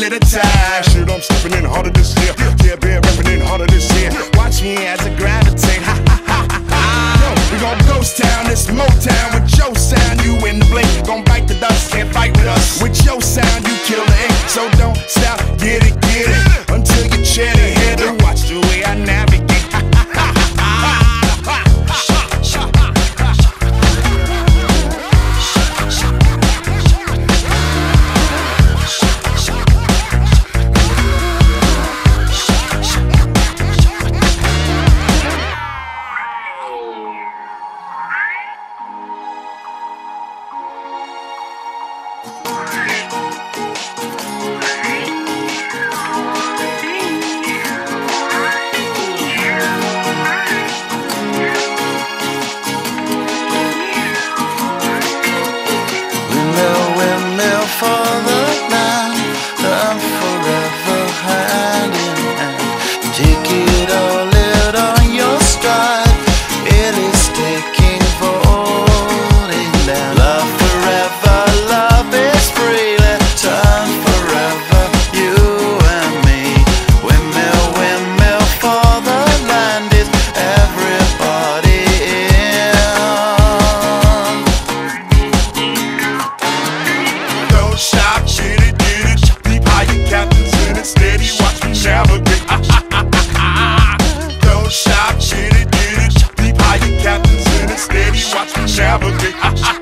little tired. Shit, I'm stepping in harder Sabbath.